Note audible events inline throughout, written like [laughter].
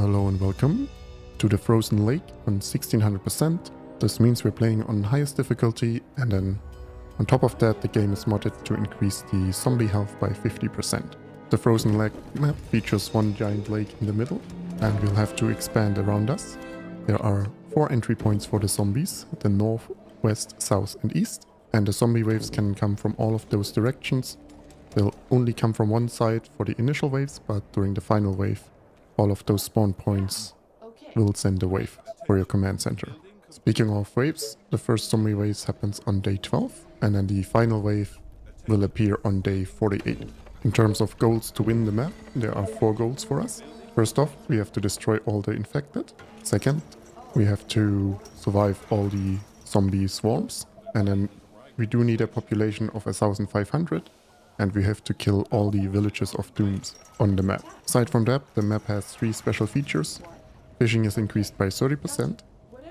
Hello and welcome to the Frozen Lake on 1600%. This means we're playing on highest difficulty and then on top of that the game is modded to increase the zombie health by 50%. The Frozen Lake map features one giant lake in the middle and we'll have to expand around us. There are four entry points for the zombies, the north, west, south and east and the zombie waves can come from all of those directions. They'll only come from one side for the initial waves but during the final wave all of those spawn points will send a wave for your command center. Speaking of waves, the first zombie wave happens on day 12 and then the final wave will appear on day 48. In terms of goals to win the map, there are four goals for us. First off, we have to destroy all the infected. Second, we have to survive all the zombie swarms. And then we do need a population of 1500 and we have to kill all the villages of dooms on the map. Aside from that, the map has three special features. Fishing is increased by 30%.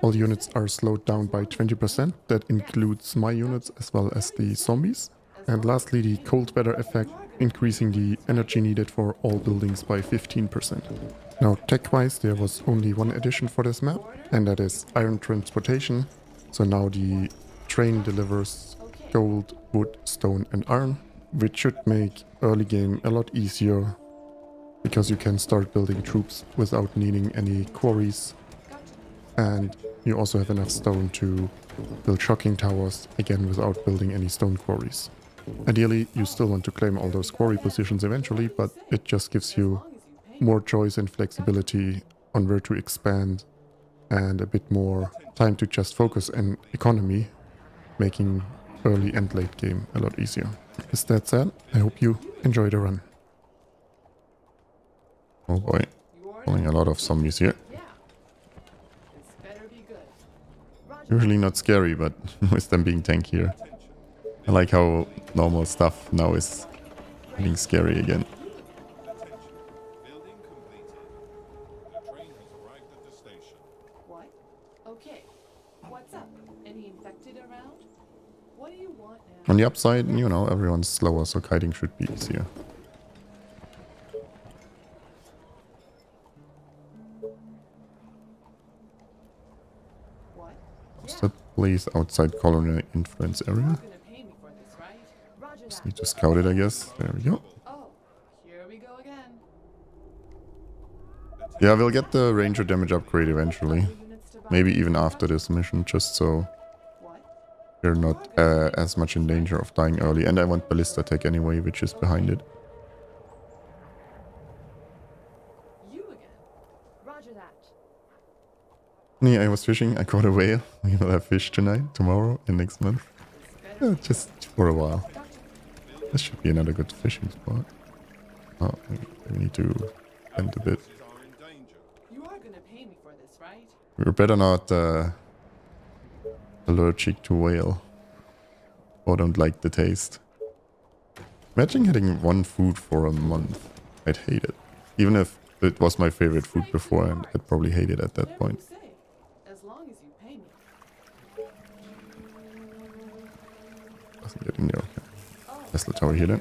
All units are slowed down by 20%. That includes my units as well as the zombies. And lastly, the cold weather effect, increasing the energy needed for all buildings by 15%. Now, tech-wise, there was only one addition for this map, and that is iron transportation. So now the train delivers gold, wood, stone and iron which should make early game a lot easier because you can start building troops without needing any quarries and you also have enough stone to build shocking towers again without building any stone quarries. Ideally you still want to claim all those quarry positions eventually but it just gives you more choice and flexibility on where to expand and a bit more time to just focus on economy making early and late game a lot easier. With that said, I hope you enjoy the run. Oh boy, pulling a lot of zombies here. Usually not scary, but [laughs] with them being tankier. I like how normal stuff now is getting scary again. On the upside, you know, everyone's slower, so kiting should be easier. What's that place outside colony influence area? Just need to scout it, I guess. There we go. Yeah, we'll get the ranger damage upgrade eventually. Maybe even after this mission, just so we're not uh, as much in danger of dying early. And I want Ballista Tech anyway, which is behind it. Yeah, I was fishing. I caught a whale. [laughs] We will have fish tonight, tomorrow, and next month. Yeah, just for a while. This should be another good fishing spot. Oh, we need to end a bit. We're better not uh, allergic to whale. Or don't like the taste. Imagine getting one food for a month. I'd hate it. Even if it was my favorite food before and I'd probably hate it at that point. Doesn't get there, okay. Tesla tower here.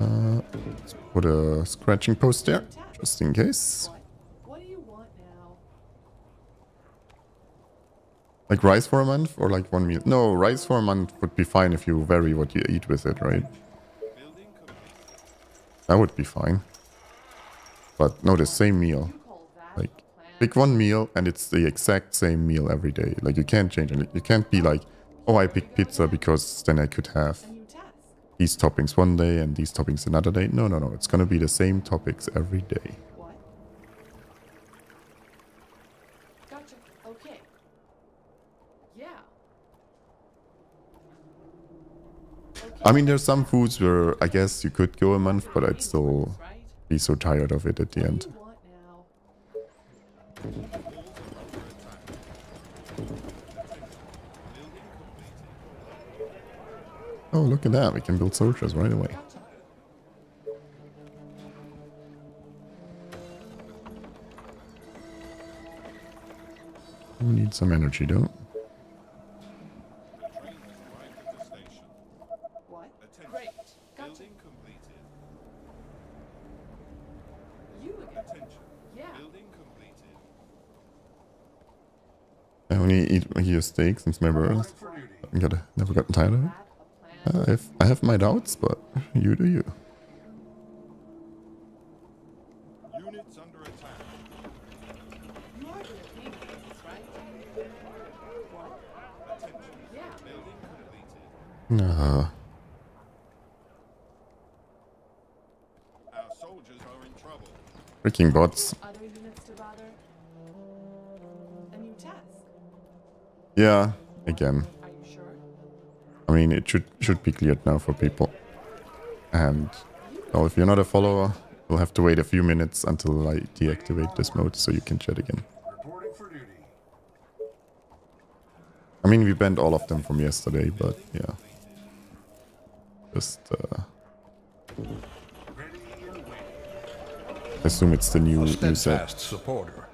Uh, let's put a scratching post there, just in case. Like rice for a month or like one meal? No, rice for a month would be fine if you vary what you eat with it, right? That would be fine. But no, the same meal. Like, pick one meal and it's the exact same meal every day. Like, you can't change it. You can't be like, oh, I picked pizza because then I could have these toppings one day and these toppings another day. No, no, no. It's going to be the same topics every day. Gotcha. Okay. Yeah. I mean, there's some foods where I guess you could go a month, but I'd still be so tired of it at the end. Look at that. We can build soldiers right away. We need some energy though. The train has arrived at the station. What? Attention. Great. Gotcha. Building completed. You again. Attention. Yeah. Building completed. I only eat here steak since my birth. Never gotten tired of it. I've, I have my doubts, but you do you. Units under attack. You are gonna pay for this, right? What? Attention. Yeah. Building completed. Our soldiers are in trouble. freaking bots. Other units to bother? A new task? Yeah, again. Are you sure? I mean, it should should be cleared now for people. And well, if you're not a follower, you'll have to wait a few minutes until I deactivate this mode so you can chat again. Reporting for duty. I mean, we banned all of them from yesterday, but yeah. Just uh, waiting. assume it's the new new set. supporter.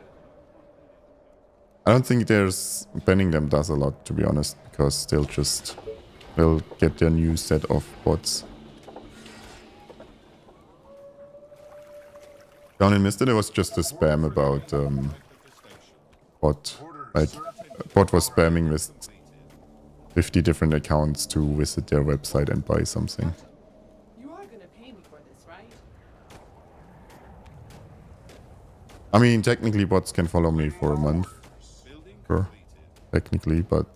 I don't think there's banning them does a lot, to be honest, because they'll just will get their new set of bots. Down in Misted, there was just a spam about um, bot. Like, bot was spamming with 50 different accounts to visit their website and buy something. You are gonna pay me for this, right? I mean, technically, bots can follow me for a month, sure, technically, but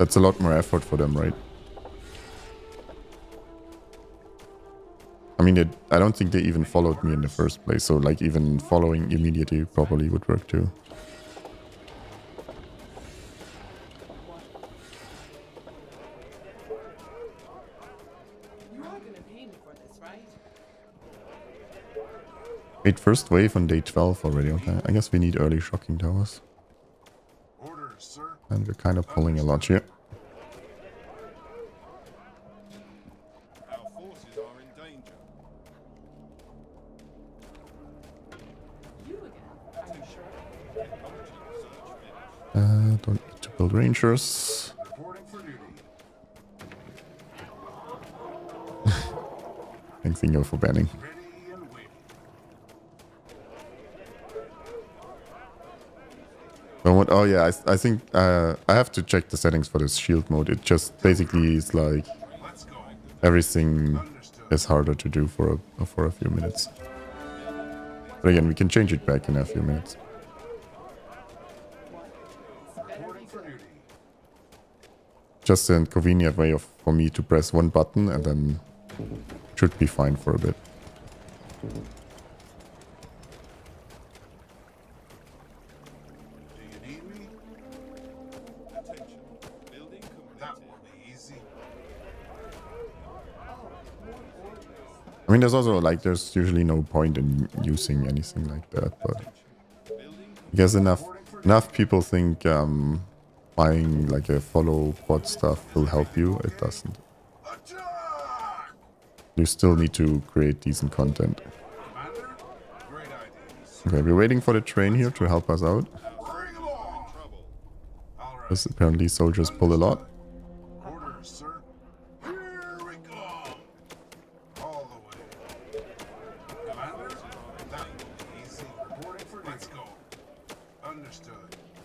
that's a lot more effort for them, right? I mean, it, I don't think they even followed me in the first place, so like even following immediately probably would work too. Wait, first wave on day 12 already, okay. I guess we need early shocking towers. And we're kind of pulling a lot here. Are. You again. Are you sure? Technology. Uh, don't need to build rangers. Reporting for duty. [laughs] Thanks, Ingo, for banning. Oh yeah, I, I think uh, I have to check the settings for this shield mode. It just basically is like everything is harder to do for a, for a few minutes. But again, we can change it back in a few minutes. Just a convenient way of for me to press one button and then should be fine for a bit. I mean, there's also like there's usually no point in using anything like that, but I guess enough enough people think um, buying like a follow bot stuff will help you. It doesn't. You still need to create decent content. Okay, we're waiting for the train here to help us out. Because apparently soldiers pull a lot.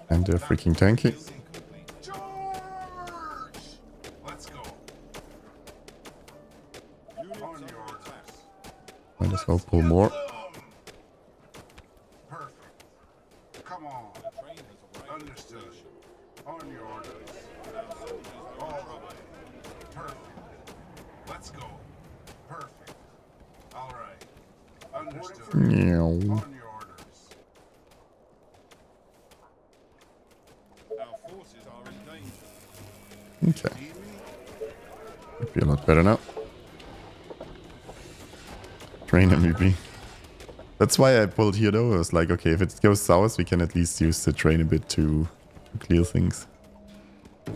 And they're freaking tanky. Might as well pull more. That's why I pulled here though. I was like, okay, if it goes south, we can at least use the train a bit to, clear things. [laughs]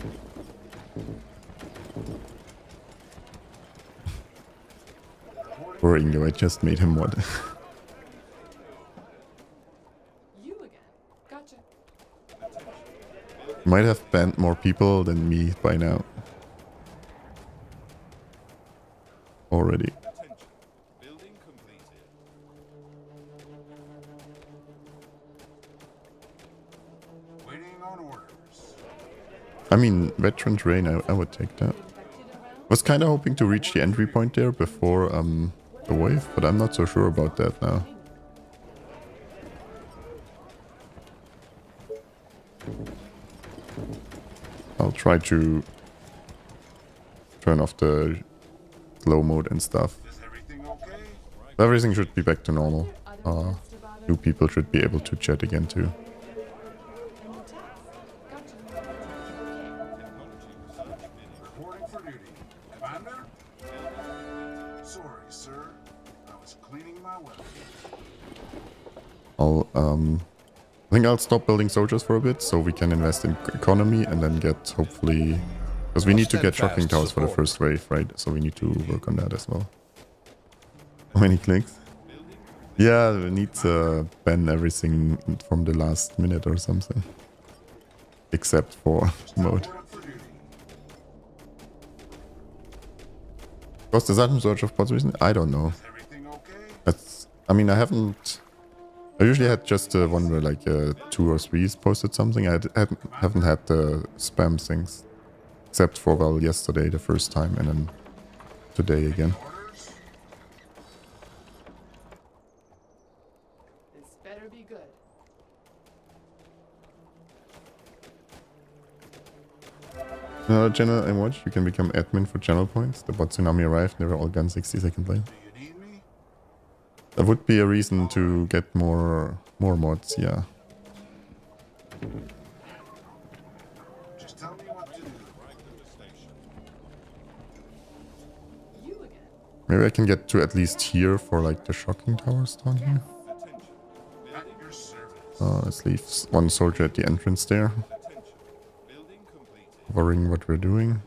Poor Ingo, I just made him mod. [laughs] You again. Gotcha. Might have banned more people than me by now. Veteran train, I, I would take that. Was kind of hoping to reach the entry point there before um, the wave, but I'm not so sure about that now. I'll try to turn off the slow mode and stuff. Everything? Everything should be back to normal. Uh, new people should be able to chat again too. Think I'll stop building soldiers for a bit so we can invest in economy and then get hopefully because we need to get shocking towers for the first wave, right? So we need to work on that as well. [laughs] How many clicks? Yeah, we need to ban everything from the last minute or something. Except for [laughs] mode. Reporting. Was the sudden surge of pods recently? I don't know. Everything okay? That's. I mean, I haven't. I usually had just uh, one where like uh, two or three posted something. I haven't had the spam things, except for well yesterday the first time, and then today again. Orders? This better be good. Uh, General I watch. You can become admin for channel points. The bot tsunami arrived. They were all gone 60 second late. Do you need me? That would be a reason to get more more mods. Yeah. Just tell me what to do. Right to the station. You again. Maybe I can get to at least here for like the shocking towers down here. Attention. At your service. Uh, let's leave one soldier at the entrance there. Attention. Building completed. covering what we're doing.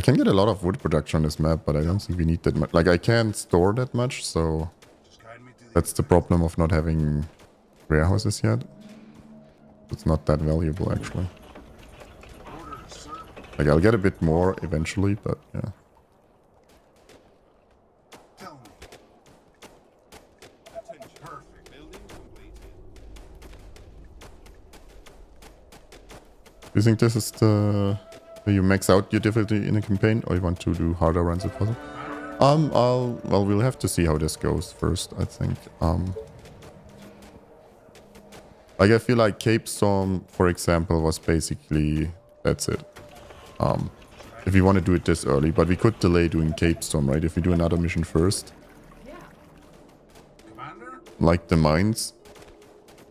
I can get a lot of wood production on this map, but I don't think we need that much. Like, I can't store that much, so that's the problem of not having warehouses yet. It's not that valuable, actually. Like, I'll get a bit more eventually, but yeah. You think this is the... You max out your difficulty in a campaign, or you want to do harder runs if possible? Um, I'll... Well, we'll have to see how this goes first, I think. Um... Like, I feel like Cape Storm, for example, was basically... That's it. Um, if we want to do it this early, but we could delay doing Cape Storm, right? If we do another mission first, Yeah. Commander? like the mines,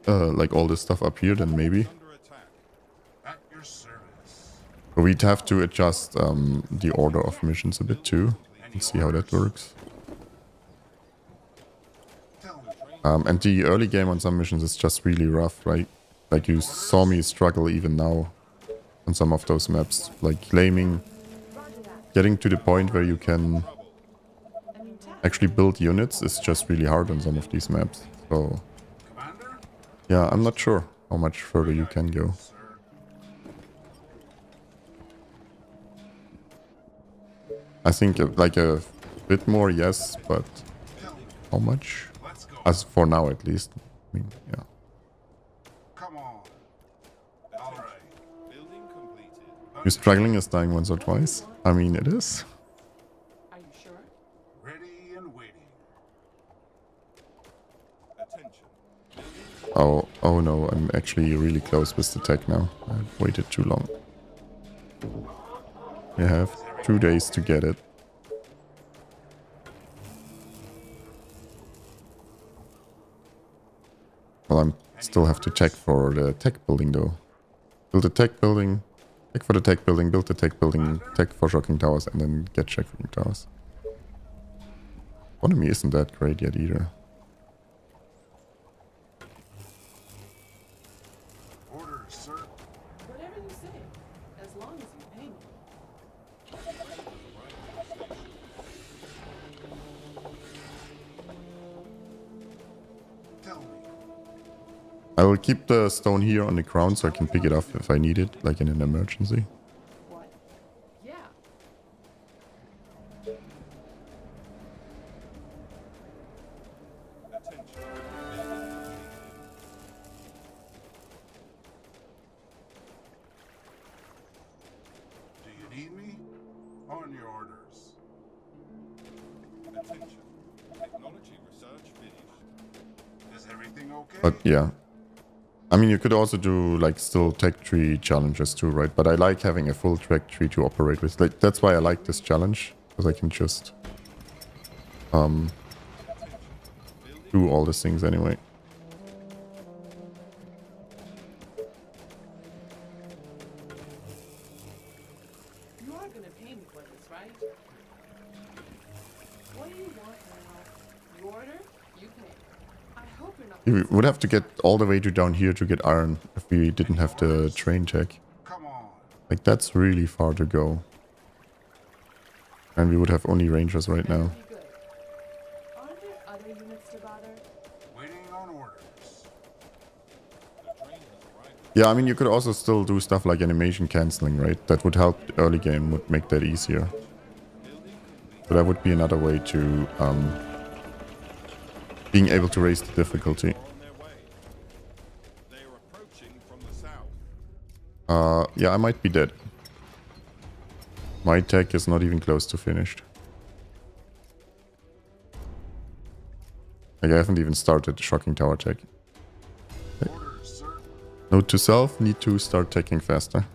uh, like all this stuff up here, then maybe. Under attack. At your But we'd have to adjust um, the order of missions a bit too, and see how that works. Um, and the early game on some missions is just really rough, right? Like you saw me struggle even now on some of those maps. Like claiming, getting to the point where you can actually build units is just really hard on some of these maps. So yeah, I'm not sure how much further you can go. I think uh, like a bit more, yes, but how much? As for now, at least. I mean, yeah. Come on. All right. Building completed. You struggling is dying once or twice? I mean, it is. Are you sure? Ready and waiting. Attention. Oh, oh no, I'm actually really close with the tech now. I've waited too long. You have two days to get it. Well, I'm still have to check for the tech building though. Build the tech building, check for the tech building, build the tech building, tech for shocking towers, and then get shocking towers. Economy isn't that great yet either. I will keep the stone here on the ground so I can pick it up if I need it, like in an emergency. I mean, you could also do like still tech tree challenges too, right? But I like having a full tech tree to operate with. Like that's why I like this challenge because I can just um do all these things anyway. You are gonna pay me for this, right? What do you? You order, you pay. I hope you're not. We would have to get all the way to down here to get iron if we didn't have the train tech. Come on. Like that's really far to go. And we would have only rangers right now. Pretty good. Aren't there other units to bother? Waiting on orders. The train has arrived. Yeah, I mean, you could also still do stuff like animation canceling, right? That would help the early game, would make that easier. So that would be another way to um, being able to raise the difficulty. On their way. They are approaching from the south. Uh, yeah, I might be dead. My tech is not even close to finished. Like, I haven't even started the shocking tower tech. Note to self, need to start teching faster.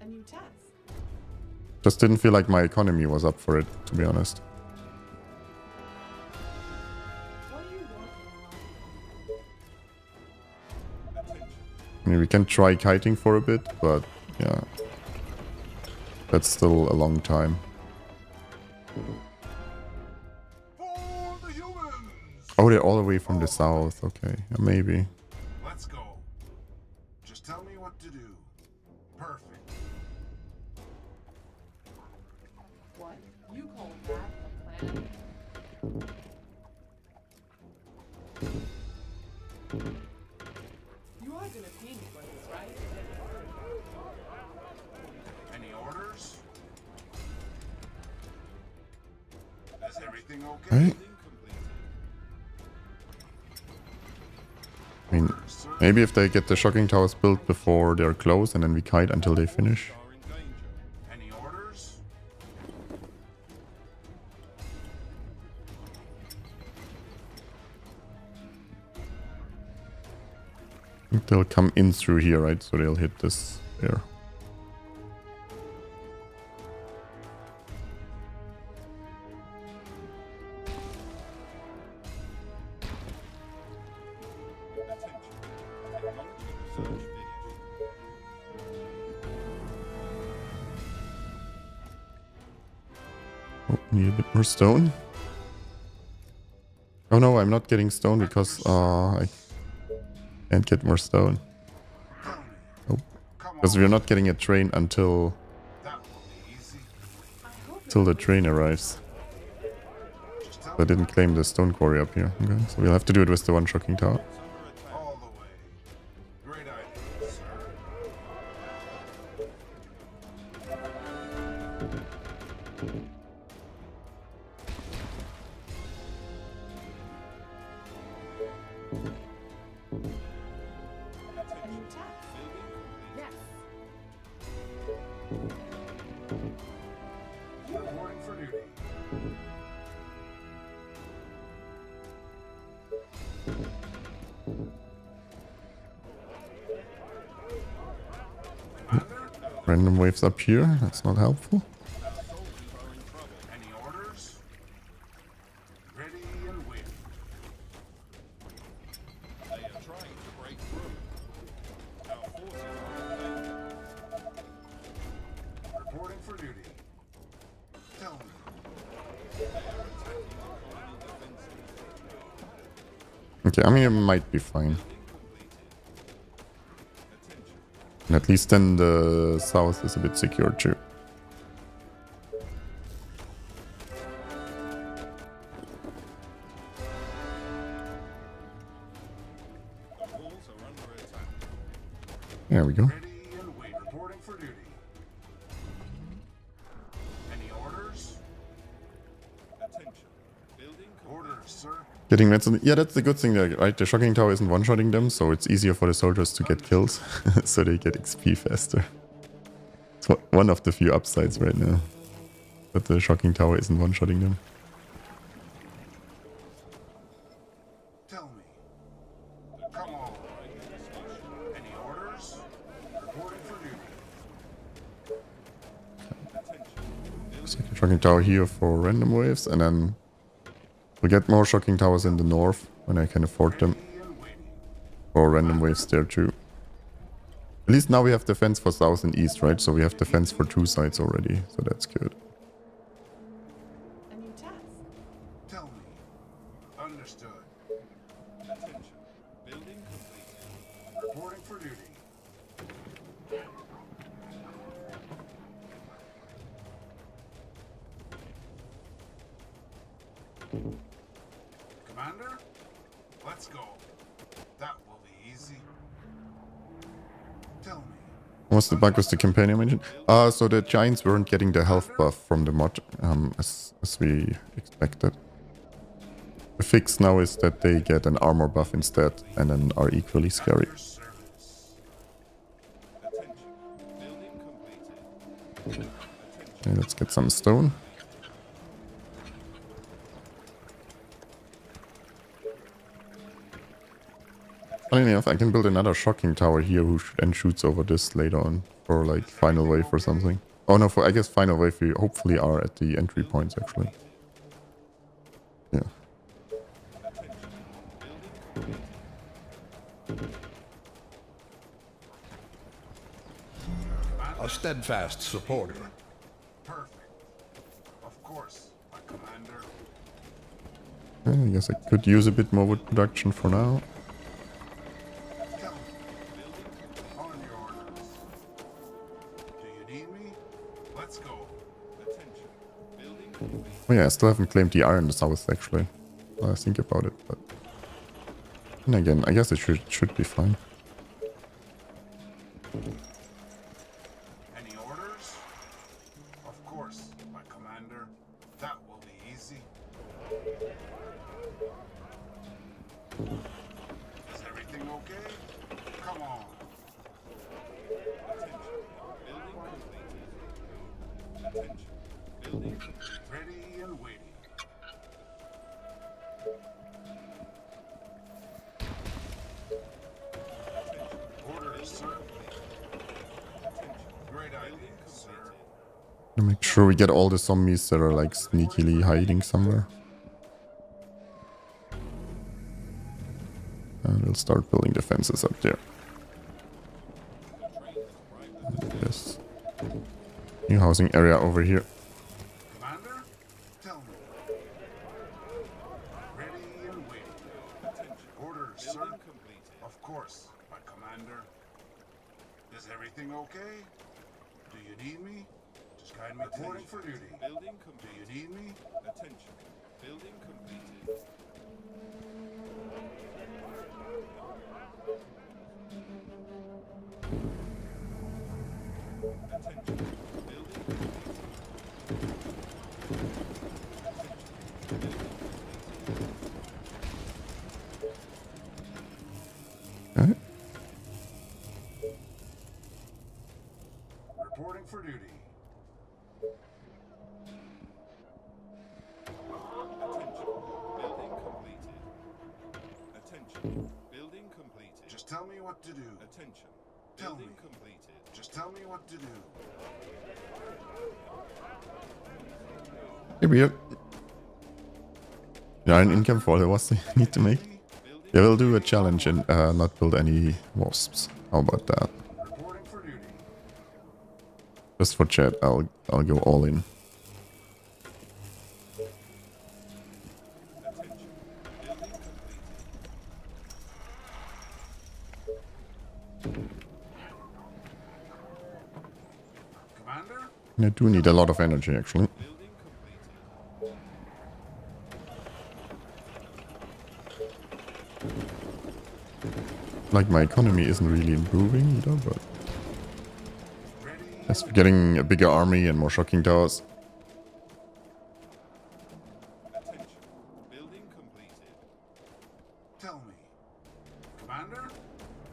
A new task. Just didn't feel like my economy was up for it, to be honest. Mean, we can try kiting for a bit, but yeah. That's still a long time. For the! Oh, they're all the way from the south. Okay, yeah, maybe. Maybe if they get the shocking towers built before they're closed and then we kite until they finish. They'll come in through here, right? So they'll hit this there. More stone. Oh no, I'm not getting stone because uh, I can't get more stone. Nope. Because we're not getting a train until till the train arrives. I didn't claim the stone quarry up here. Okay, so we'll have to do it with the one shocking tower. They are attacking the colony defenses. Okay, I mean, it might be fine. And at least then the south is a bit secure too. There we go. Getting meds Yeah, that's the good thing there, right? The shocking tower isn't one-shotting them, so it's easier for the soldiers to get kills, [laughs] so they get XP faster. It's one- of the few upsides right now. That the shocking tower isn't one-shotting them. Tell me. Come on. Any orders? Reporting for duty. Second shocking tower here for random waves, and then we'll get more shocking towers in the north when I can afford them. For random waves there too. At least now we have defense for south and east, right? So we have defense for two sides already, so that's good. Bug with the campaign I mentioned? Uh, so the giants weren't getting the health buff from the mod um, as, as we expected. The fix now is that they get an armor buff instead and then are equally scary. Okay, let's get some stone. Funny enough, I can build another shocking tower here who sh and shoots over this later on for like final wave or something. Oh no, for I guess final wave we hopefully are at the entry points actually. Yeah. A steadfast supporter. Perfect. Of course, my commander. I guess I could use a bit more wood production for now. Oh yeah, I still haven't claimed the iron south actually. I think about it, but... And again, I guess it should, should be fine. Any orders? Of course, my commander. That will be easy. Sure we get all the zombies that are like sneakily hiding somewhere. And we'll start building defenses up there. Yes. New housing area over here. For the was [laughs] need to make. Yeah, we'll do a challenge and uh, not build any wasps. How about that? Just for chat, I'll I'll go all in. I do need a lot of energy actually. Building completed. Like my economy isn't really improving either, but as we're getting a bigger army and more shocking towers. Building. Tell me. Commander?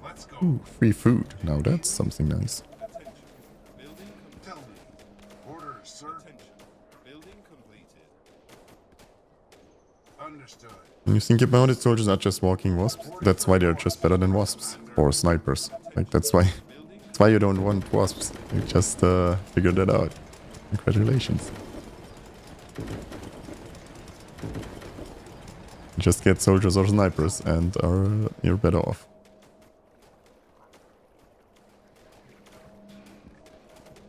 Let's go. Ooh, free food. Now that's something nice. When you think about it, soldiers are just walking wasps. That's why they're just better than wasps. Or snipers. Like, that's why that's why you don't want wasps. You just uh, figured that out. Congratulations. Just get soldiers or snipers and are, you're better off.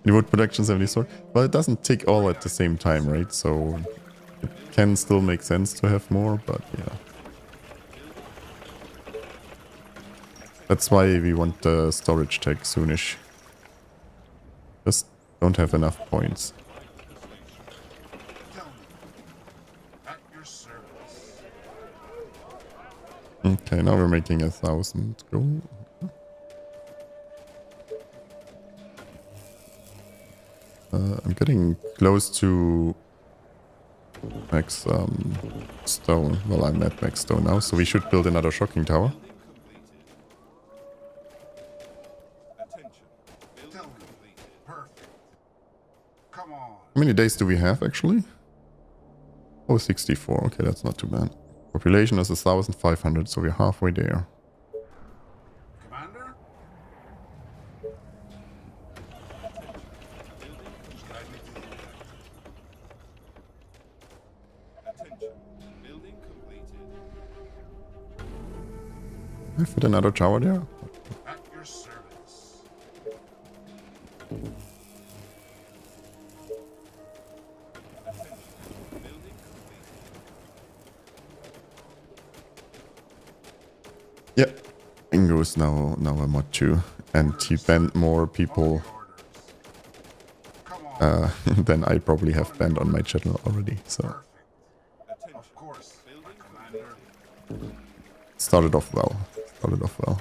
The wood production 70 sword. Well, it doesn't tick all at the same time, right? So it can still make sense to have more, but yeah. That's why we want the storage tech soonish. Just don't have enough points. Okay, now we're making a thousand gold. Uh, I'm getting close to max um, stone. Well, I'm at max stone now, so we should build another shocking tower. How many days do we have actually? Oh, 64. Okay, that's not too bad. Population is 1,500, so we're halfway there. Fit another tower there. Yeah. Ingo is now now a mod too, and he banned more people uh, [laughs] than I probably have banned on my channel already. So started off well. Started off well.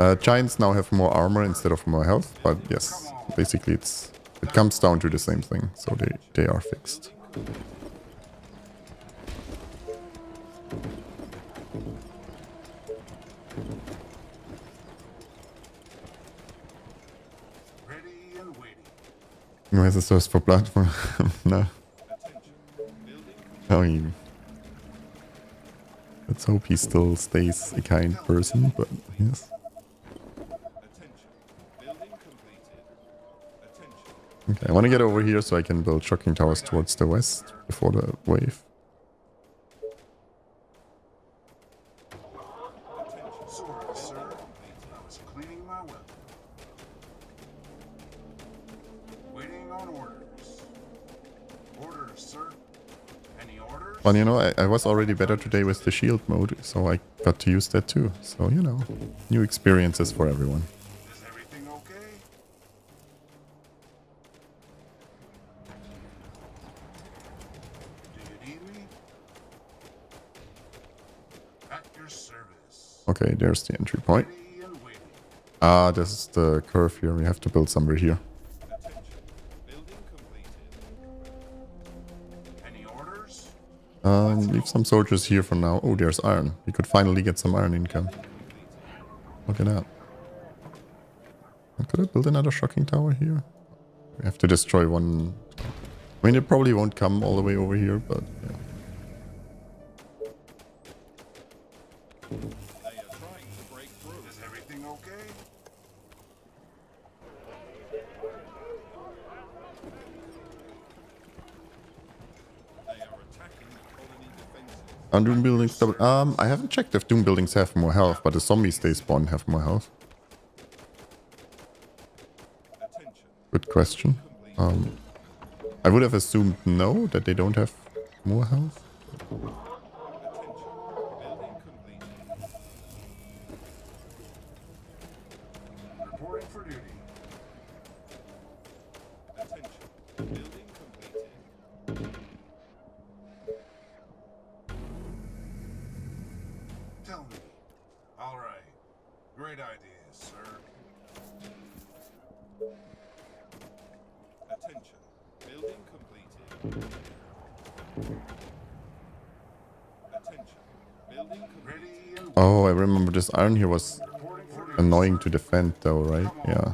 Uh, giants now have more armor instead of more health, but yes, basically it's it comes down to the same thing. So they they are fixed. Has a thirst for blood? [laughs] no. I mean, let's hope he still stays a kind person, but yes. Okay, I want to get over here so I can build shocking towers towards the west before the wave. But you know, I, I was already better today with the shield mode, so I got to use that too. So, you know, new experiences for everyone. Okay? Do you need me? At your service. Okay, there's the entry point. And. Ah, this is the curve here. We have to build somewhere here. Um, leave some soldiers here for now. Oh, there's iron. We could finally get some iron income. Look at that. Could I build another shocking tower here? We have to destroy one. I mean, it probably won't come all the way over here, but yeah. Trying to break through. Is everything okay? They are attacking the colony defenses. Are Doom buildings double? Um, I haven't checked if Doom buildings have more health, but the zombies they spawn have more health. Good question. Um, I would have assumed no, that they don't have more health. This iron here was annoying to defend though, right? Yeah.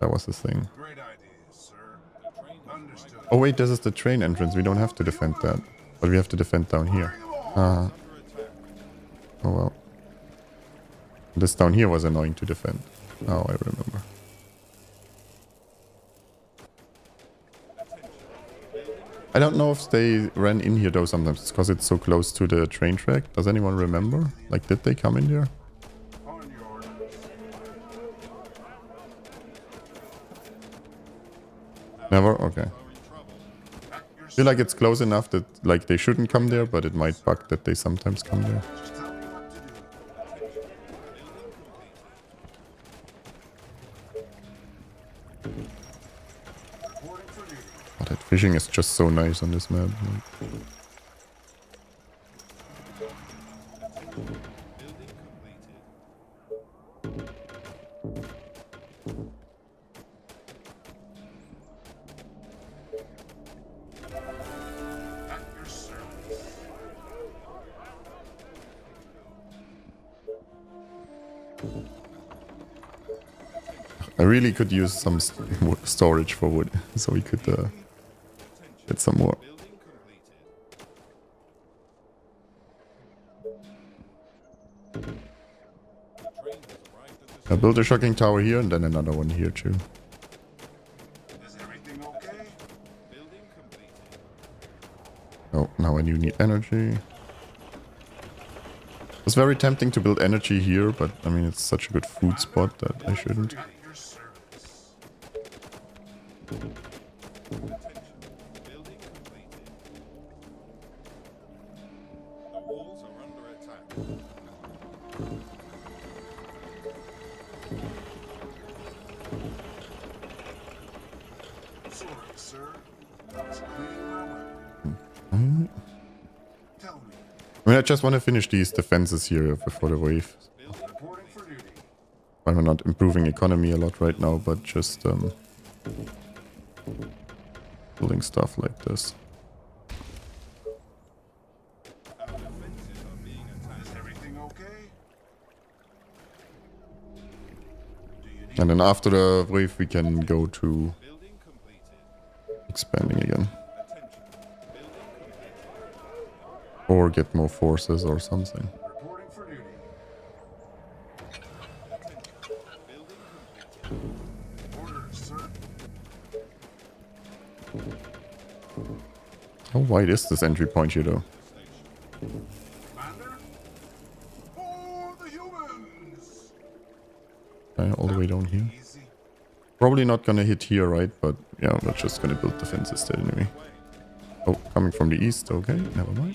That was the thing. Oh wait, this is the train entrance. We don't have to defend that. But we have to defend down here. Attack. oh well. This down here was annoying to defend. Oh, I remember. I don't know if they ran in here though sometimes because it's so close to the train track. Does anyone remember? Like, did they come in orders. Never? Okay. I feel like it's close enough that like they shouldn't come there, but it might bug that they sometimes come there. Fishing is just so nice on this map. I really could use some [laughs] storage for wood, [laughs] so we could uh, get some more. Building completed. The train has arrived at the I built a shocking tower here and then another one here too. Is everything okay? building completed. Oh, now I do need energy. It's very tempting to build energy here, but I mean it's such a good food spot that I shouldn't. Just want to finish these defenses here before the wave. Duty. I'm not improving economy a lot right now, but just um, building stuff like this. And then after the wave we can go to expanding again. Attention. Building completed. Or get more forces or something. How wide is this entry point here though? Okay, all the way down here. Probably not gonna hit here, right? But yeah, we're just gonna build defenses there anyway. Oh, coming from the east, okay, never mind.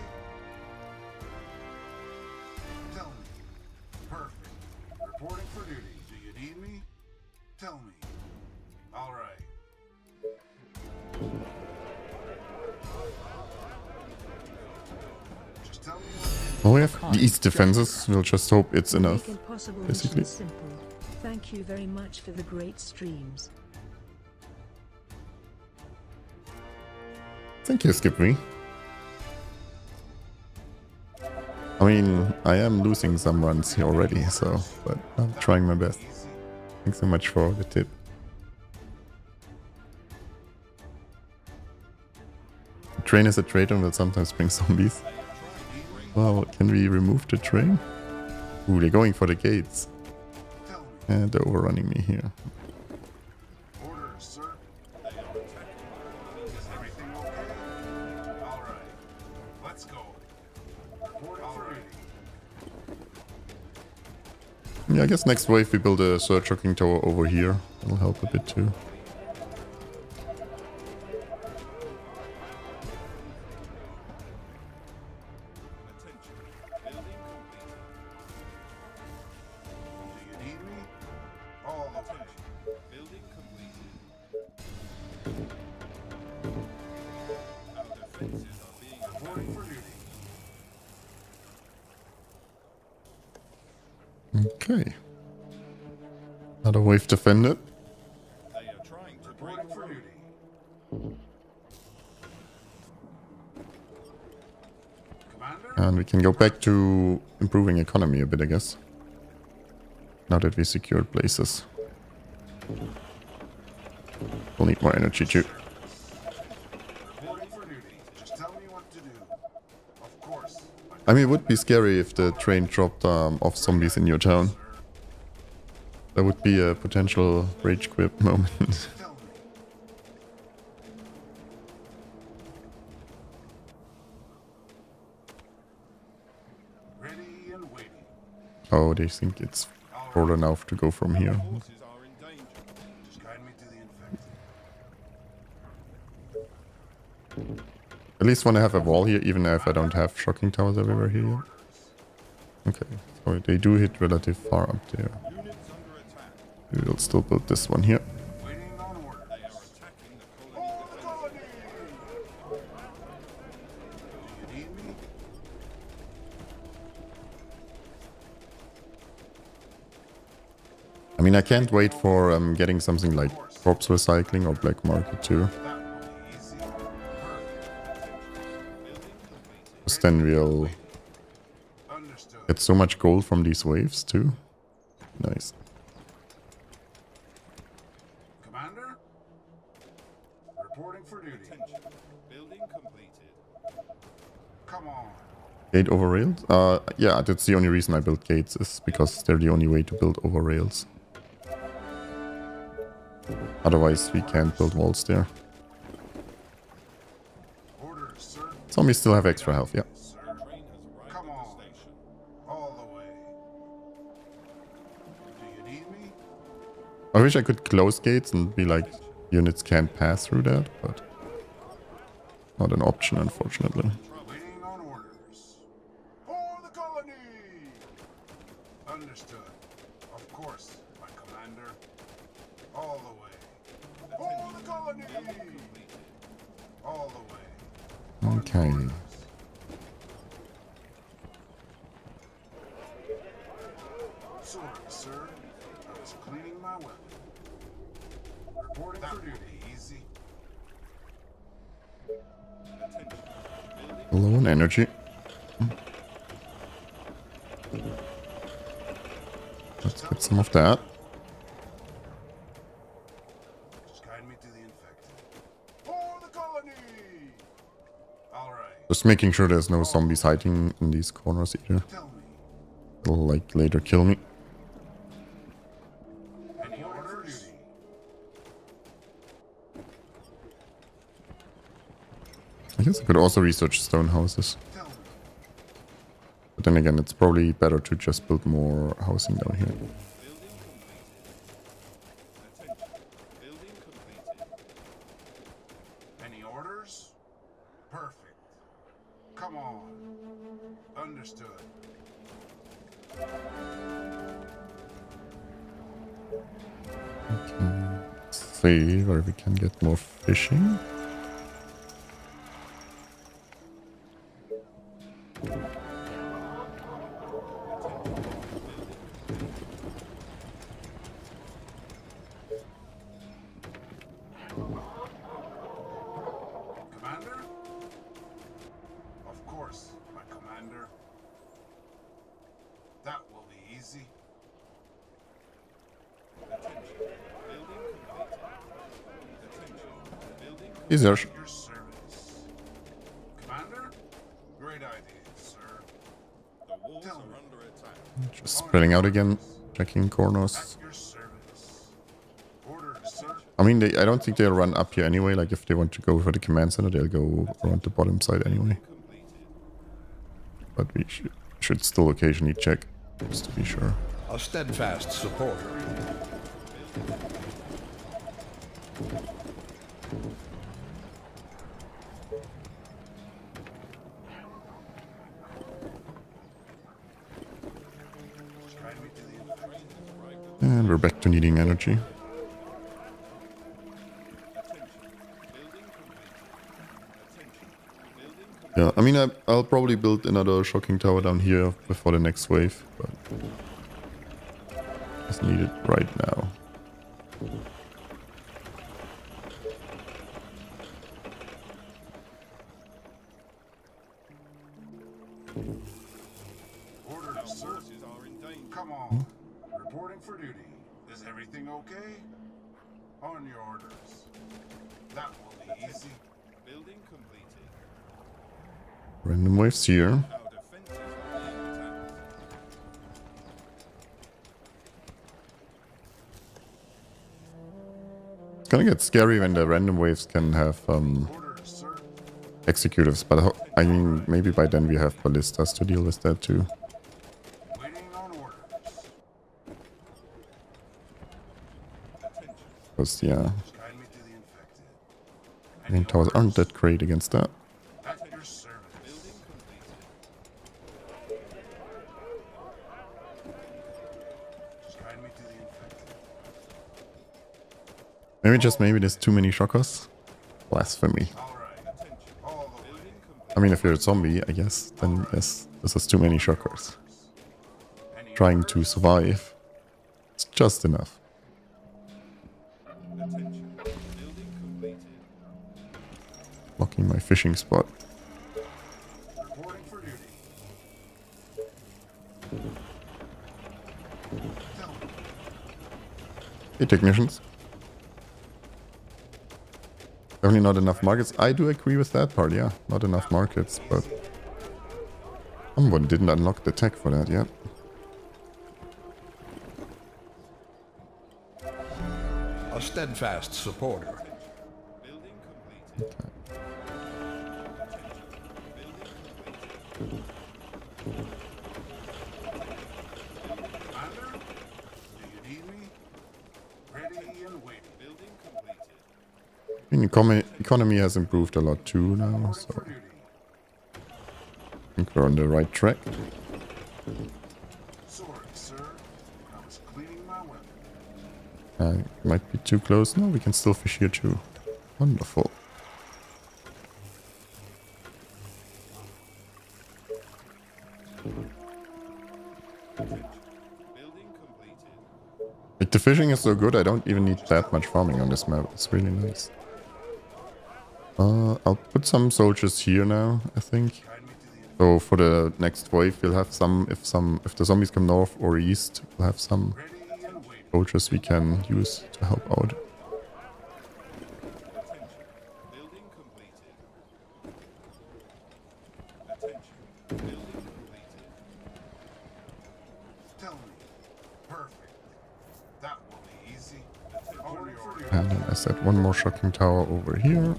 Oh, we have these defenses. We'll just hope it's enough. Basically. Thank you very much for the great streams. Thank you, Skippy. I mean, I am losing some runs here already, so, but I'm trying my best. Thanks so much for the tip. Train is a traitor and will sometimes bring [laughs] zombies. Wow, can we remove the train? Ooh, they're going for the gates. And they're overrunning me here. Yeah, I guess next wave we build a third shocking tower over here. It'll help a bit too. Back to improving economy a bit, I guess. Now that we secured places. We'll need more energy too. I mean, it would be scary if the train dropped um, off zombies in your town. That would be a potential rage quit [laughs] moment. Oh, they think it's far enough to go from here. To. At least when I have a wall here, even if I don't have shocking towers everywhere here. Okay, so they do hit relative far up there. We will still build this one here. I mean, I can't wait for um, getting something like corpse recycling or black market too. That will be easy. Perfect. Because then we'll get so much gold from these waves too. Nice. Commander? Reporting for duty. Attention. Building completed. Come on. Gate over rails? Uh, yeah, that's the only reason I built gates is because they're the only way to build over rails. Otherwise, we can't build walls there. Zombies still have extra health, yeah. I wish I could close gates and be like, units can't pass through that, but not an option, unfortunately. Just making sure there's no zombies hiding in these corners either. Tell me. They'll like later kill me. Any order for duty? I guess I could also research stone houses. But then again, it's probably better to just build more housing down here. Let's where we can get more fishing. Just spreading out again, checking corners. I mean, they, I don't think they'll run up here anyway. Like, if they want to go for the command center, they'll go around the bottom side anyway. But we should, should still occasionally check, just to be sure. A steadfast supporter. Needing energy. Yeah, I mean, I, I'll probably build another shocking tower down here before the next wave, but it's needed right now. Orders, sir. Forces are in danger. Come on. Reporting for duty. Is everything okay? On your orders. That will be easy. Building completed. Random waves here. Our defenses are being attacked. It's gonna get scary when the random waves can have um, executives, but I mean, maybe by then we have ballistas to deal with that too. Waiting on orders. Because, yeah, mean, towers aren't that great against that. Maybe just maybe there's too many shockers. Blasphemy. I mean, if you're a zombie, I guess, then yes, this is too many shockers. Trying to survive. It's just enough. Blocking my fishing spot. Hey, technicians. Definitely not enough markets. I do agree with that part, yeah. Not enough markets, but... Someone didn't unlock the tech for that yet. A steadfast supporter. Economy, has improved a lot too now, so. I think we're on the right track. I might be too close. No, we can still fish here too. Wonderful. The fishing is so good, I don't even need that much farming on this map. It's really nice. Uh, I'll put some soldiers here now, I think. So for the next wave, we'll have some, if some, if the zombies come north or east, we'll have some soldiers we can use to help out. And then I set one more shocking tower over here.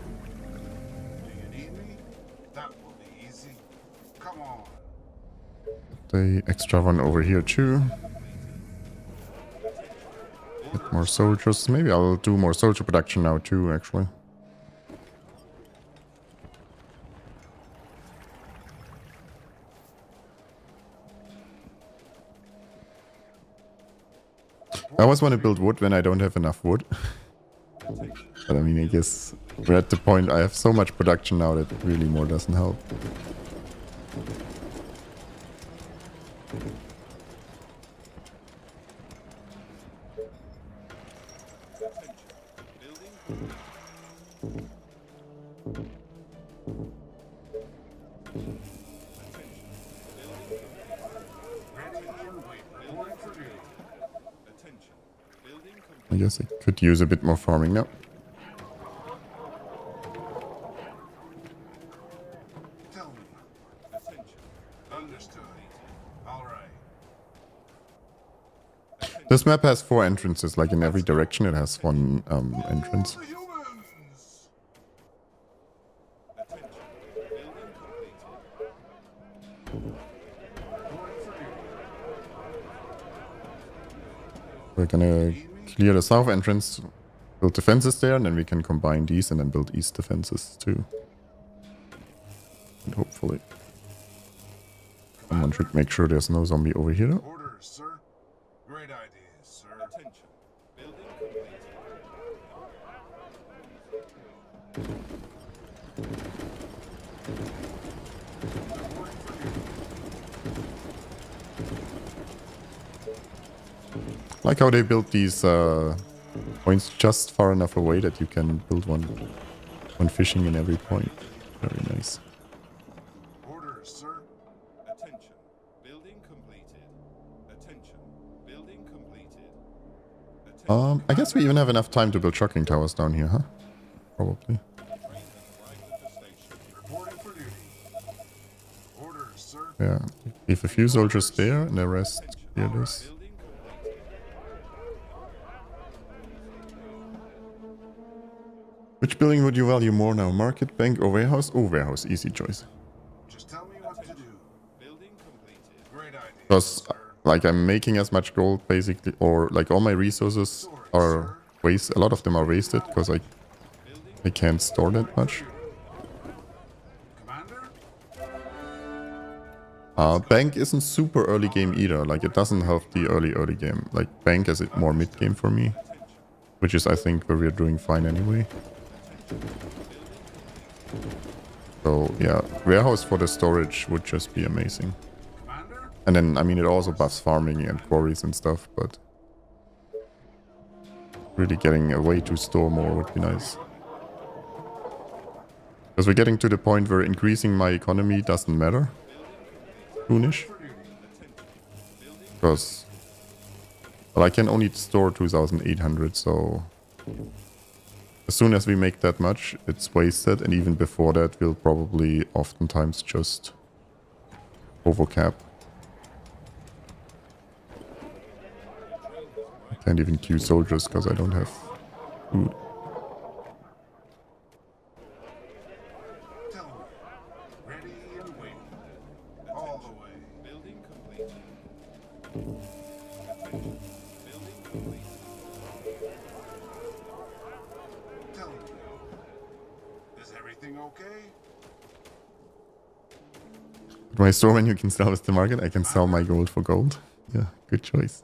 The extra one over here too. Get more soldiers. Maybe I'll do more soldier production now too, actually. I always want to build wood when I don't have enough wood. [laughs] but I mean, I guess we're at the point I have so much production now that really more doesn't help. Use a bit more farming now. This map has four entrances, like in every direction it has one um, entrance. We're gonna clear the south entrance, build defenses there, and then we can combine these and then build east defenses too. And hopefully. Someone should make sure there's no zombie over here. Orders, sir. Great idea, sir. Attention. Building completed. Reporting for duty. Like how they built these uh, points just far enough away that you can build one, one fishing in every point. Very nice. Orders, sir. Attention. Building completed. Attention. Building completed. Um, I guess we even have enough time to build shocking towers down here, huh? Probably. Train has arrived at the station. Reporting for duty. Orders, sir. Yeah. Leave a few soldiers there and the rest clear this. Which building would you value more now? Market, bank, or warehouse? Oh, warehouse. Easy choice. Just tell me what to do. Building completed. Great idea. Because, like, I'm making as much gold, basically, or, like, all my resources are waste. A lot of them are wasted, because I, I can't store that much. Commander? Uh, bank isn't super early game either. Like, it doesn't help the early, early game. Like, bank is it more mid game for me. Which is, I think, where we're doing fine anyway. So, yeah, warehouse for the storage would just be amazing. And then, I mean, it also buffs farming and quarries and stuff, but... Really getting a way to store more would be nice. Because we're getting to the point where increasing my economy doesn't matter. Soonish. Because... Well, I can only store 2,800, so... As soon as we make that much, it's wasted, and even before that, we'll probably oftentimes just overcap. I can't even queue soldiers because I don't have food. My store when you can sell with the market, I can sell my gold for gold. Yeah, good choice.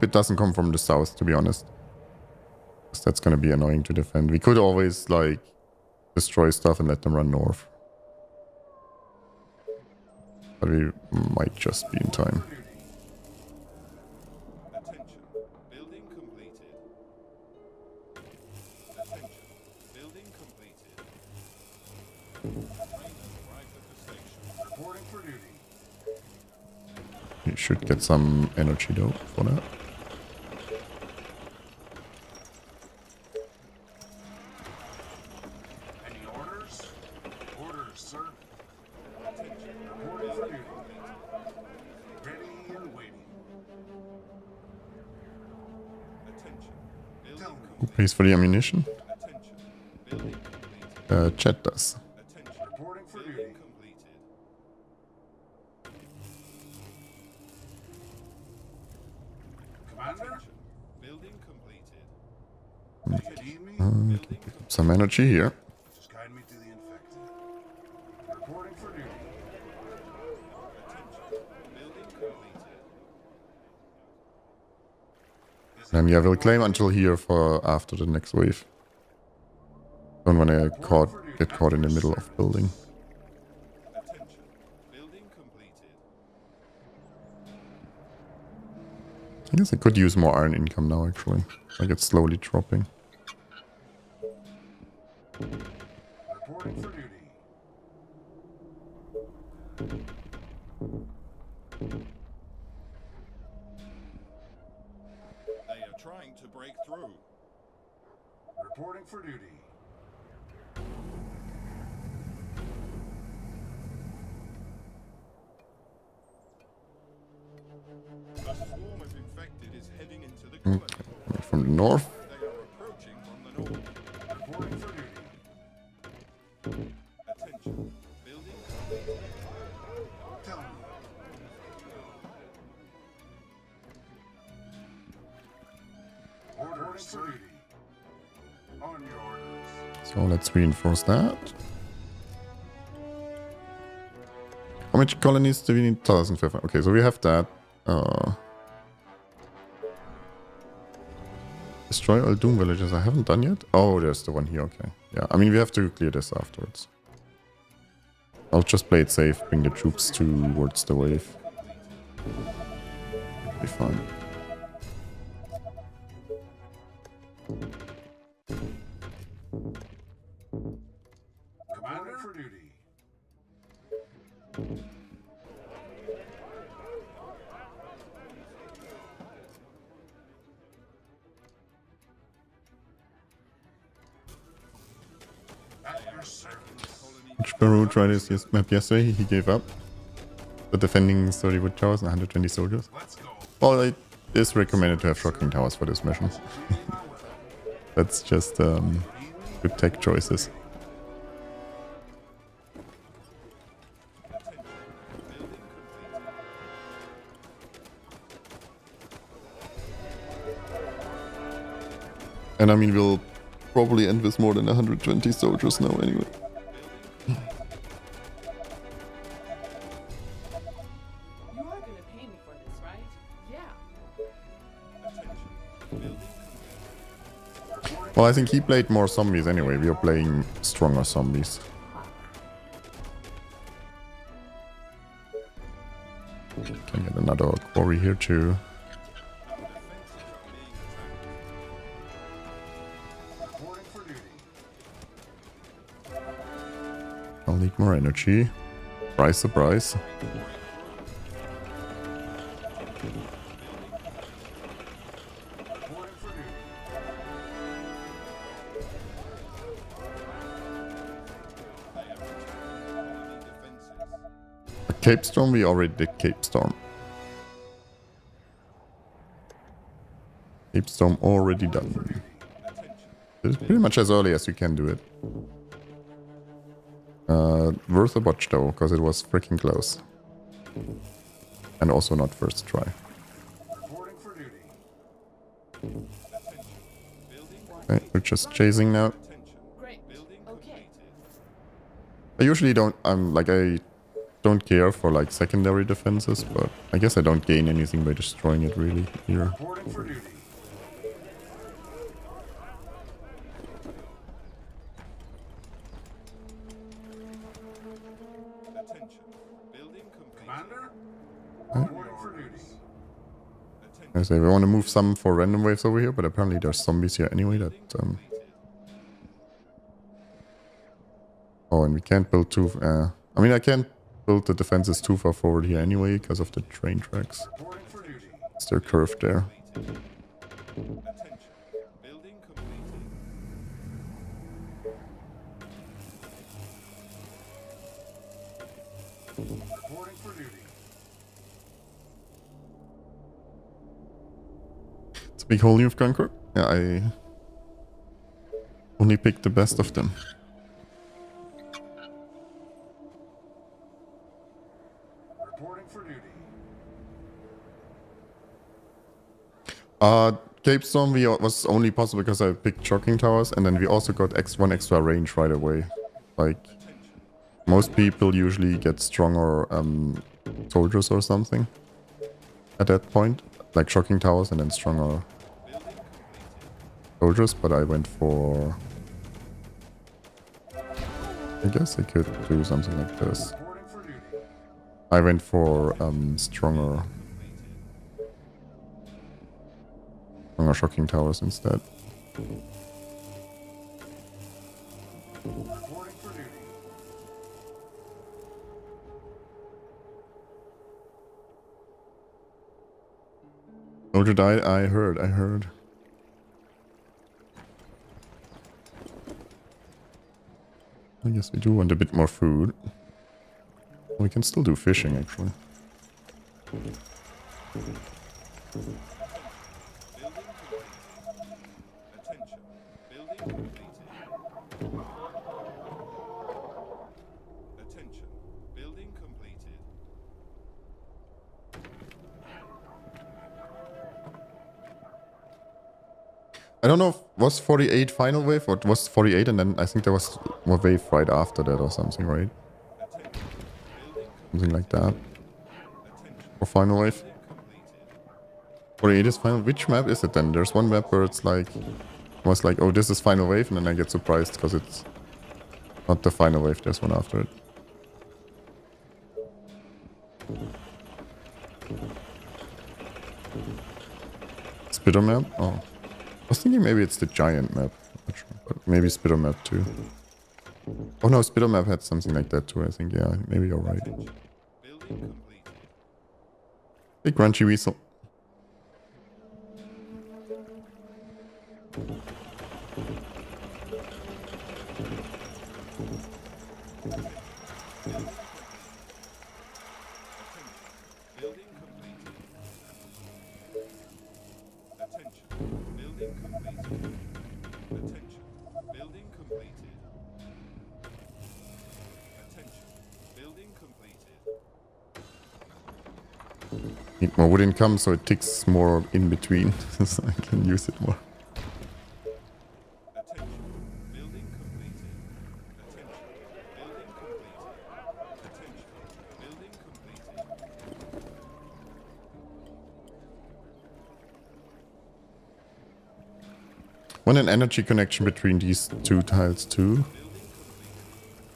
Hope it doesn't come from the south, to be honest. 'Cause that's gonna be annoying to defend. We could always, like, destroy stuff and let them run north. But we might just be in time. We should get some energy, though, for that. Any orders? Orders, sir. Reporting for duty. Ready and waiting. Attention. Tell Building me. Who pays for the ammunition? Attention. Building completed. Uh, Chat does. Attention. Reporting for yeah, we'll claim until here for after the next wave. Don't want to caught, get caught in the middle of building. I guess I could use more iron income now, actually. Like it's slowly dropping. Let's reinforce that. How much colonies do we need? 1,500. Okay, so we have that. Uh, destroy all Doom villages. I haven't done yet. Oh, there's the one here. Okay. Yeah, I mean, we have to clear this afterwards. I'll just play it safe, bring the troops towards the wave. Be fine. Tried map yesterday? He gave up. The defending 30 wood towers and 120 soldiers. Well, it is recommended to have shocking towers for this mission. [laughs] That's just um, good tech choices. And I mean, we'll probably end with more than 120 soldiers now anyway. Well, I think he played more zombies anyway. We are playing stronger zombies. Can get another quarry here too. I'll need more energy. Surprise, surprise. Cape Storm, we already did Cape Storm. Cape Storm already done. It's pretty much as early as you can do it. Uh, worth a watch though, because it was freaking close. And also not first try. Reporting for duty. Okay, we're just chasing now. I usually don't, I'm like, I don't care for like secondary defenses, but I guess I don't gain anything by destroying it really here. Reporting for duty. Attention. Building. Commander? Reporting for duty. I say we want to move some for random waves over here, but apparently there's zombies here anyway that, um... Oh, and we can't build two... uh... I mean, I can't build the defenses too far forward here anyway, because of the train tracks. It's their curve there. It's a big hole you've conquered. Yeah, I... Only picked the best of them. Reporting for duty. Uh, Cape Storm we, was only possible because I picked shocking towers, and then we also got X one extra range right away. Like, most people usually get stronger um, soldiers or something at that point, like shocking towers and then stronger soldiers. But I went for. I guess I could do something like this. I went for um, stronger, stronger shocking towers instead. Soldier died? I heard, I heard. I guess we do want a bit more food. We can still do fishing, actually. I don't know if was 48 final wave or was 48 and then I think there was a wave right after that or something, right? Something like that. Or final wave. 48 it is final. Which map is it then? There's one map where it's like, was like, oh, this is final wave, and then I get surprised because it's not the final wave. There's one after it. Spitter map? Oh. I was thinking maybe it's the giant map. Sure, But maybe Spitter map too. Oh no, Spitter map had something like that too, I think. Yeah, maybe you're right. Hey, Crunchy Weasel. Wood income so it ticks more in between [laughs] so I can use it more. Want an energy connection between these two tiles too?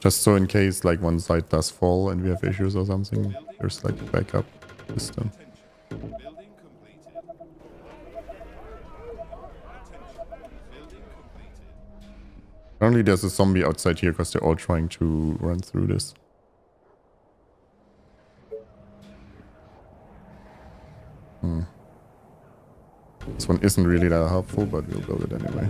Just so in case like one side does fall and we have issues or something, there's like a backup system. Attention. Building completed. Attention. Building completed. Apparently there's a zombie outside here because they're all trying to run through this. Hmm. This one isn't really that helpful, but we'll build it anyway.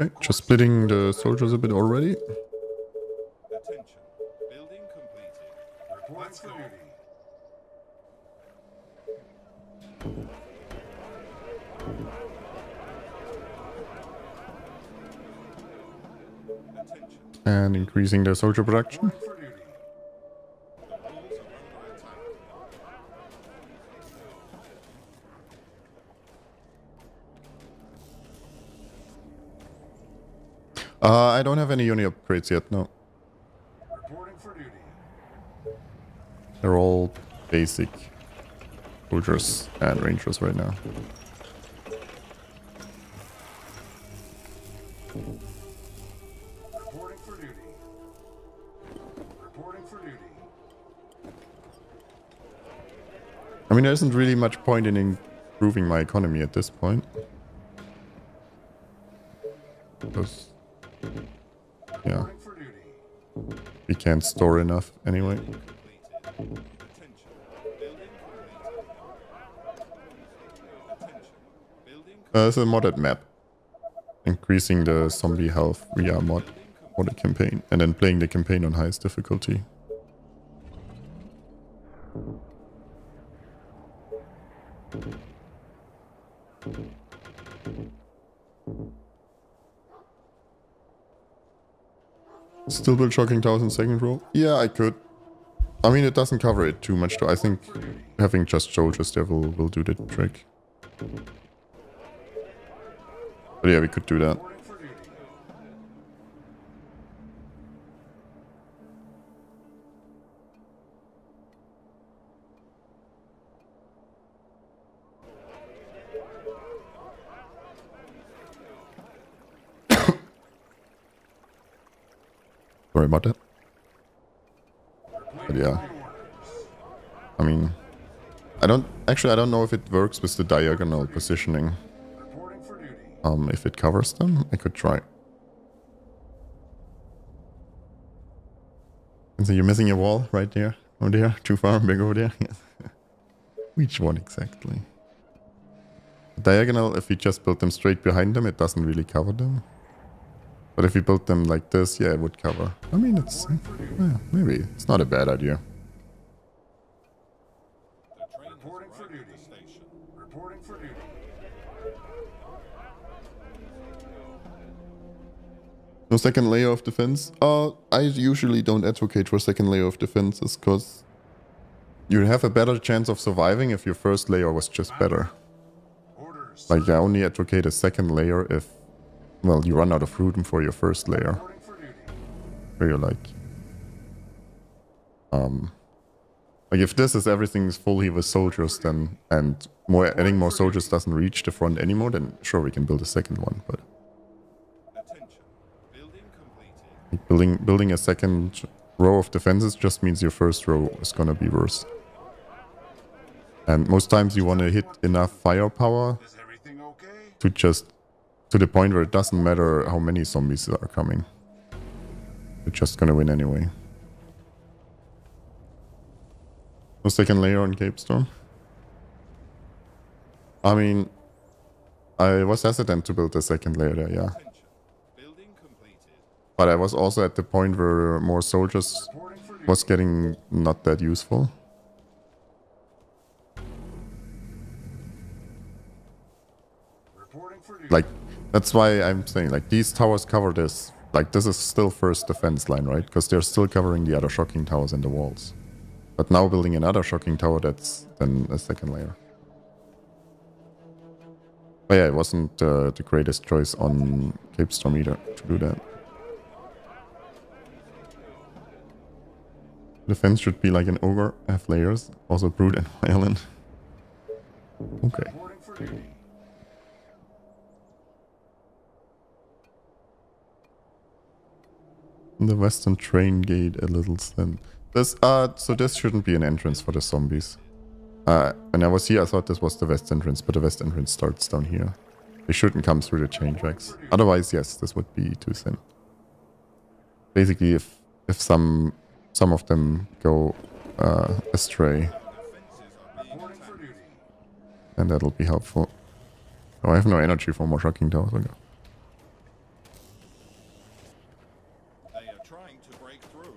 Okay, just splitting the soldiers a bit already. And increasing the soldier production. Reporting for duty. The walls are under attack. Uh, I don't have any uni upgrades yet, no. Reporting for duty. They're all basic soldiers and rangers right now. Reporting for duty. Reporting for duty. I mean, there isn't really much point in improving my economy at this point. Because, can't store enough anyway. Uh, it's a modded map. Increasing the zombie health via mod for the campaign. And then playing the campaign on highest difficulty. Still build shocking towers in second row? Yeah, I could. I mean, it doesn't cover it too much, though. I think having just soldiers there will, will do the trick. But yeah, we could do that. Reporting for duty. Sorry about that. But yeah. I mean, I don't... Actually, I don't know if it works with the diagonal positioning. Um, if it covers them, I could try. And so you're missing a wall right there. Oh there, too far, big over there. Yes. [laughs] Which one exactly? Diagonal, if we just build them straight behind them, it doesn't really cover them. But if we build them like this, yeah, it would cover. I mean, it's... Yeah, maybe. It's not a bad idea. The train has Reporting for arrived at duty. the station. Reporting for duty. No second layer of defense? Uh, I usually don't advocate for second layer of defenses because you have a better chance of surviving if your first layer was just better. Like I only advocate a second layer if, well, you run out of room for your first layer. Where you're like, um, like if this is everything's fully with soldiers, then and more adding more soldiers doesn't reach the front anymore, then sure we can build a second one. But Attention. Building completed. like, building building a second row of defenses just means your first row is gonna be worse. And most times you want to hit enough firepower okay? to just to the point where it doesn't matter how many zombies are coming. You're just gonna win anyway. No second layer on Cape Storm. I mean, I was hesitant to build a second layer there, yeah. Attention. Building completed. But I was also at the point where more soldiers Reporting for duty. was getting not that useful. Reporting for duty. Like, that's why I'm saying, like, these towers cover this. Like, this is still first defense line, right? Because they're still covering the other shocking towers and the walls. But now building another shocking tower, that's then a second layer. But yeah, it wasn't uh, the greatest choice on Cape Storm either to do that. Defense should be like an ogre, have layers, also brute and [laughs] violent. Okay. The western train gate a little thin. This uh so this shouldn't be an entrance for the zombies. Uh when I was here I thought this was the west entrance, but the west entrance starts down here. They shouldn't come through the chain tracks. Otherwise, yes, this would be too thin. Basically if if some some of them go uh astray, Reporting for duty. then that'll be helpful. Oh, I have no energy for more shocking towers. Okay. They are trying to break through.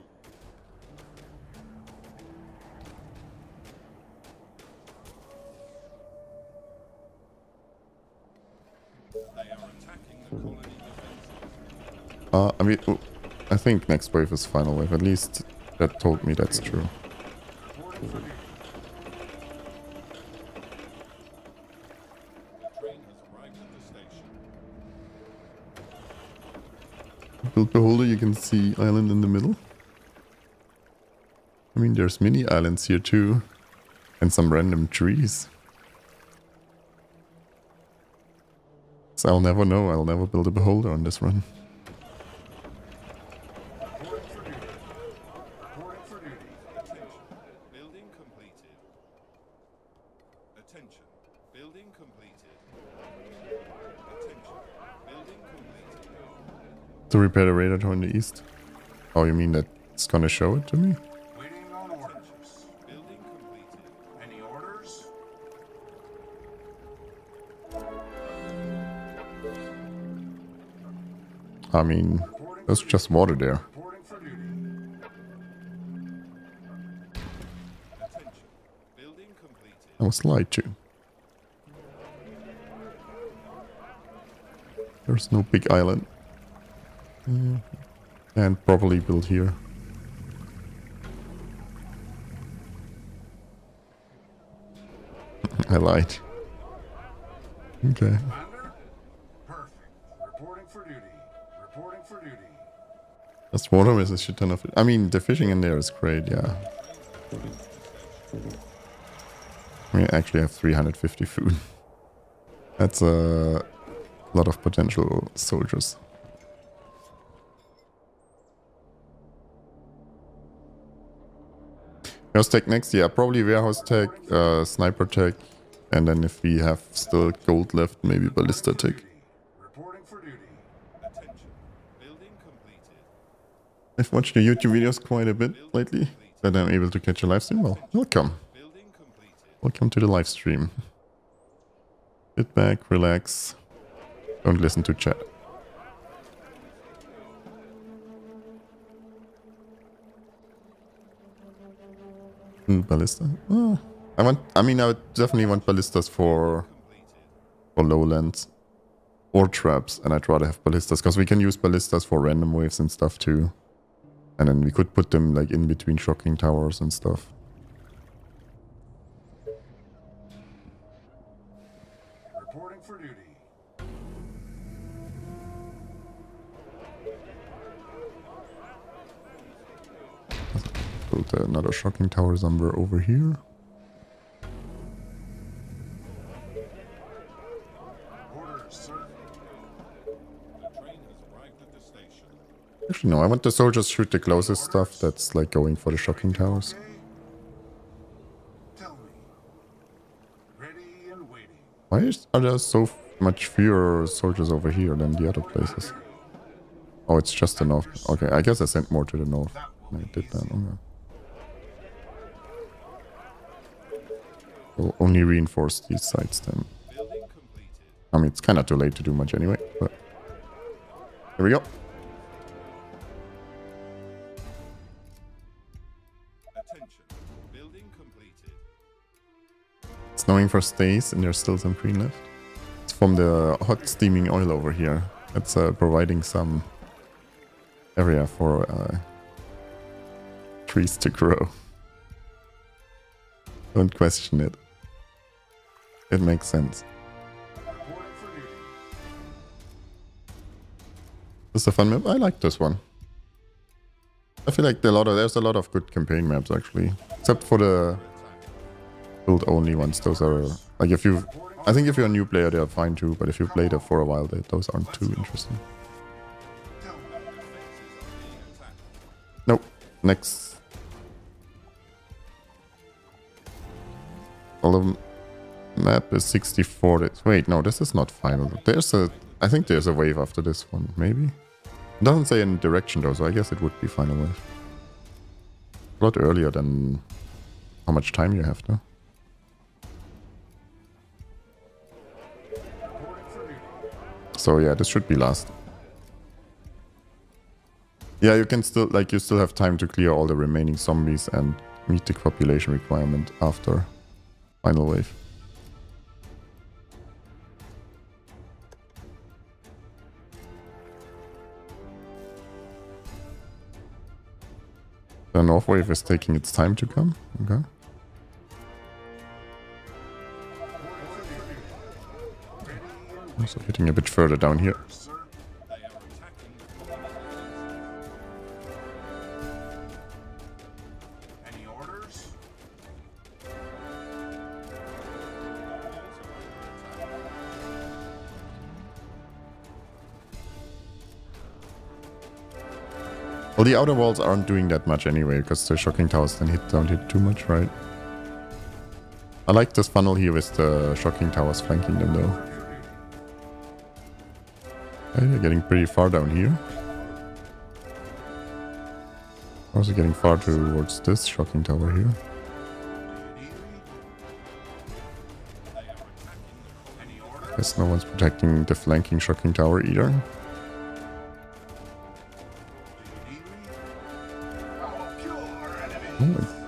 They are attacking the colony defenses. Uh, I mean, I think next wave is final wave. At least that told me that's true. Build beholder, you can see island in the middle. I mean, there's mini islands here too. And some random trees. So I'll never know. I'll never build a beholder on this run. Reporting for duty. Reporting for duty. Attention. Building completed. Attention. Building completed. Attention. Building completed. To repair the radar tower in the east. Oh, you mean that it's gonna show it to me? Waiting on orders. Building completed. Any orders? I mean, there's just water there. Reporting for duty. Attention. I was lied to. There's no big island. Mm. And probably built here. I lied. Okay. That's water is a shit ton of. I mean, the fishing in there is great, yeah. We actually have 350 food. [laughs] That's a lot of potential soldiers. Warehouse tech next, yeah, probably warehouse tech, uh, sniper tech, and then if we have still gold left, maybe ballista tech. Reporting for duty. Attention. Building completed. I've watched your YouTube videos quite a bit lately, that I'm able to catch a live stream. Well, welcome. Welcome to the live stream. Sit back, relax. Don't listen to chat. Hmm, ballista? Oh, I want. I mean, I would definitely want ballistas for for lowlands or traps, and I'd rather have ballistas because we can use ballistas for random waves and stuff too. And then we could put them like in between shocking towers and stuff. Build another shocking tower somewhere over here. Actually, no, I want the soldiers shoot the closest stuff that's like going for the shocking towers. Why is, are there so much fewer soldiers over here than the other places? Oh, it's just the north. Okay, I guess I sent more to the north. I did that. Okay. We'll only reinforce these sides then. I mean, it's kind of too late to do much anyway, but... Here we go. Snowing for stays and there's still some green left. It's from the hot steaming oil over here. That's uh, providing some area for uh, trees to grow. [laughs] Don't question it. It makes sense. This is a fun map. I like this one. I feel like a lot of there's a lot of good campaign maps actually, except for the build only ones. Those are like if you, I think if you're a new player, they are fine too. But if you played it for a while, they, those aren't too interesting. Nope. Next. Well, the map is 64. days- Wait, no, this is not final. There's a, I think there's a wave after this one, maybe. It doesn't say any direction though, so I guess it would be final wave. A lot earlier than how much time you have though. So yeah, this should be last. Yeah, you can still, like, you still have time to clear all the remaining zombies and meet the population requirement after final wave. The north wave is taking its time to come. Okay. Also hitting a bit further down here. Well, the outer walls aren't doing that much anyway, because the shocking towers then hit don't hit too much, right? I like this funnel here with the shocking towers flanking them though. Okay, they're getting pretty far down here. Also getting far towards this shocking tower here. Guess no one's protecting the flanking shocking tower either.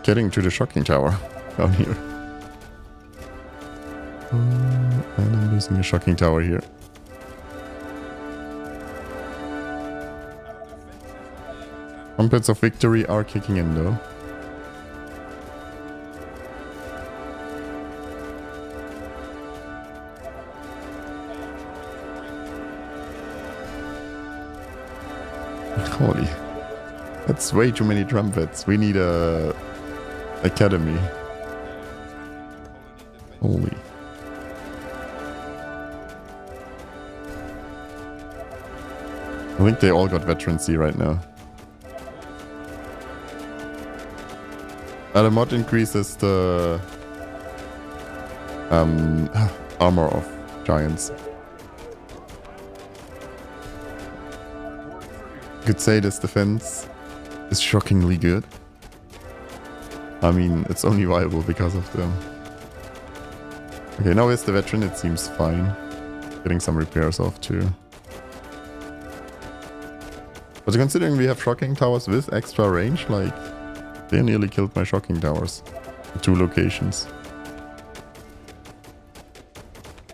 getting to the shocking tower [laughs] down here. Uh, and I'm losing a shocking tower here. Trumpets of victory are kicking in though. That's way too many trumpets. We need a academy. Holy. I think they all got veterancy right now. Uh, mod increases the um, [sighs] armor of giants. Could say this defense is shockingly good. I mean, it's only viable because of them. Okay, now with the veteran. It seems fine. Getting some repairs off too. But considering we have shocking towers with extra range, like, they nearly killed my shocking towers. at two locations.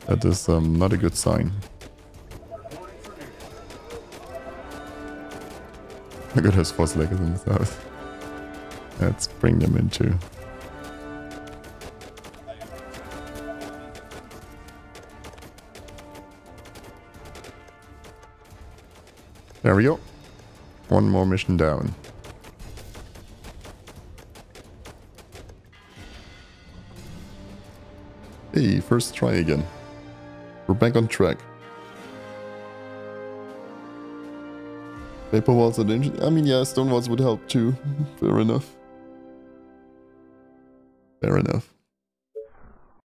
That is um, not a good sign. Look at those four leggers in the south. Let's bring them into. There we go. One more mission down. Hey, first try again. We're back on track. Paper walls are dangerous. I mean, yeah, stone walls would help too. [laughs] Fair enough.